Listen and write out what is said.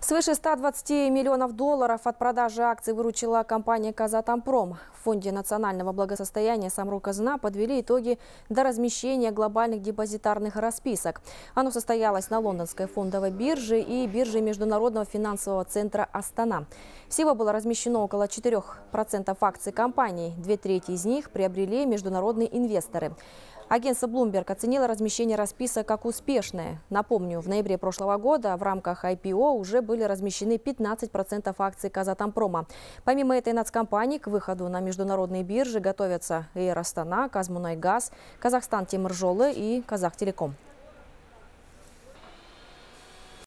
Свыше 120 миллионов долларов от продажи акций выручила компания «Казатомпром». В Фонде национального благосостояния «Самруказна» подвели итоги до размещения глобальных депозитарных расписок. Оно состоялось на лондонской фондовой бирже и бирже Международного финансового центра «Астана». Всего было размещено около 4% акций компании. Две трети из них приобрели международные инвесторы. Агентство Bloomberg оценило размещение расписок как успешное. Напомню, в ноябре прошлого года в рамках IPO уже были размещены 15% акций Казатомпрома. Помимо этой нацкомпании к выходу на международные биржи готовятся Эйр Астана, Казмунайгаз, Казахстан Тимржолы и Казахтелеком.